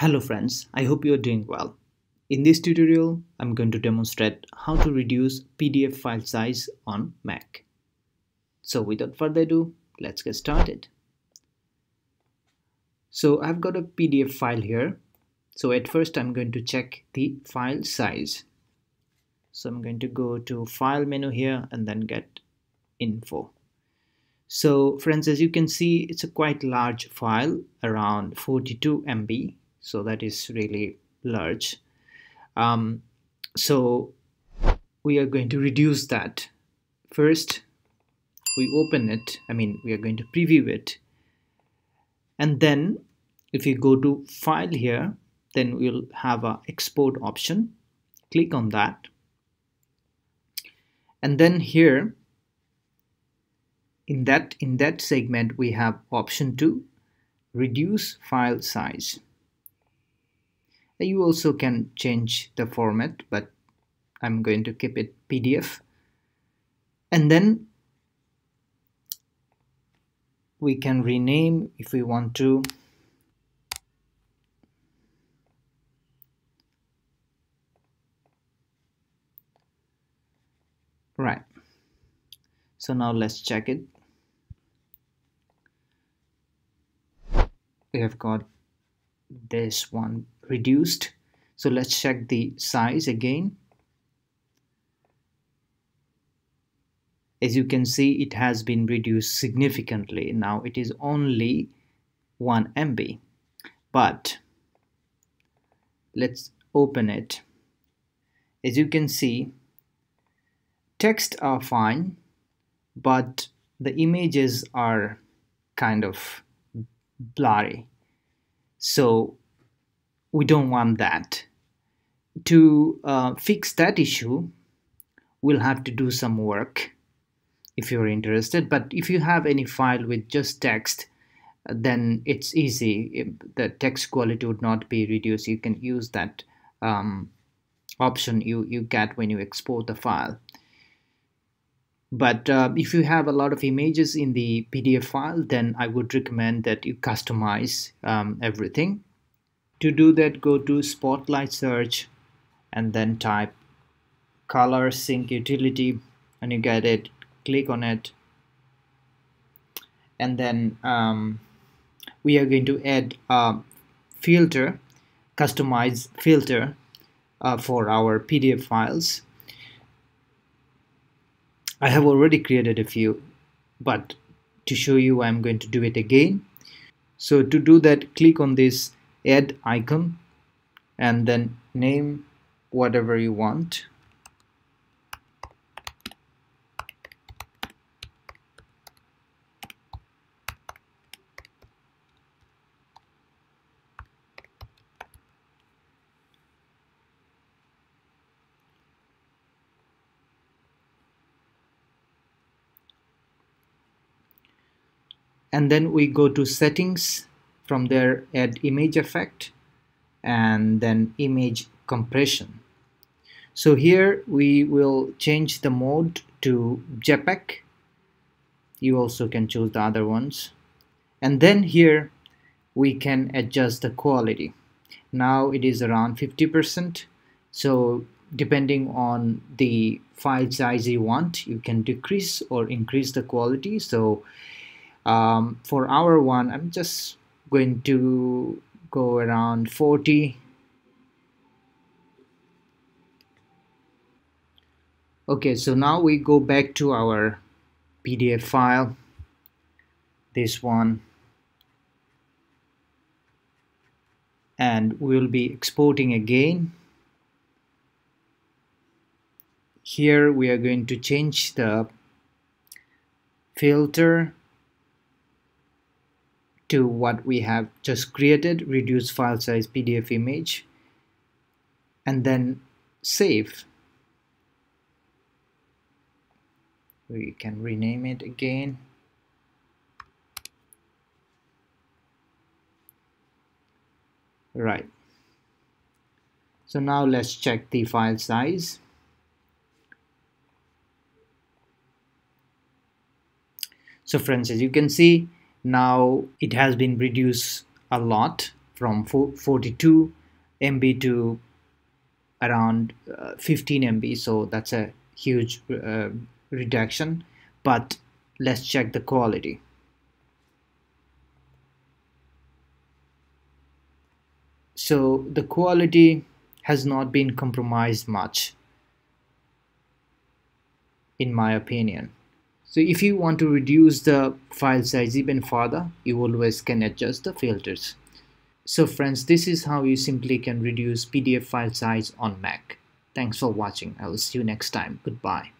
Hello friends, I hope you are doing well. In this tutorial, I'm going to demonstrate how to reduce PDF file size on Mac. So without further ado, let's get started. So I've got a PDF file here. So at first I'm going to check the file size. So I'm going to go to file menu here and then get info. So friends, as you can see, it's a quite large file around 42 MB so that is really large. Um, so we are going to reduce that. First we open it. I mean we are going to preview it. And then if you go to file here then we'll have a export option. Click on that. And then here in that in that segment we have option to reduce file size you also can change the format but I'm going to keep it PDF and then we can rename if we want to. Right. So now let's check it. We have got this one reduced. So let's check the size again. As you can see it has been reduced significantly. Now it is only 1 MB but let's open it. As you can see text are fine but the images are kind of blurry so we don't want that. To uh, fix that issue, we'll have to do some work if you're interested. But if you have any file with just text, then it's easy. The text quality would not be reduced. You can use that um, option you, you get when you export the file. But uh, if you have a lot of images in the PDF file, then I would recommend that you customize um, everything. To do that go to spotlight search and then type ColorSync utility and you get it. Click on it. And then um, we are going to add a filter customize filter uh, for our PDF files I have already created a few but to show you I'm going to do it again. So to do that click on this add icon and then name whatever you want and then we go to settings from there add image effect and then image compression. So here we will change the mode to JPEG. You also can choose the other ones. And then here we can adjust the quality. Now it is around 50% so depending on the file size you want you can decrease or increase the quality. So um, for our one I'm just going to go around 40 okay so now we go back to our PDF file. This one. And we'll be exporting again. Here we are going to change the filter to what we have just created, reduce file size PDF image, and then save. We can rename it again. Right. So now let's check the file size. So friends, as you can see, now it has been reduced a lot from 42 MB to around uh, 15 MB so that's a huge uh, reduction but let's check the quality. So the quality has not been compromised much in my opinion so if you want to reduce the file size even further you always can adjust the filters. So friends this is how you simply can reduce PDF file size on Mac. Thanks for watching. I will see you next time. Goodbye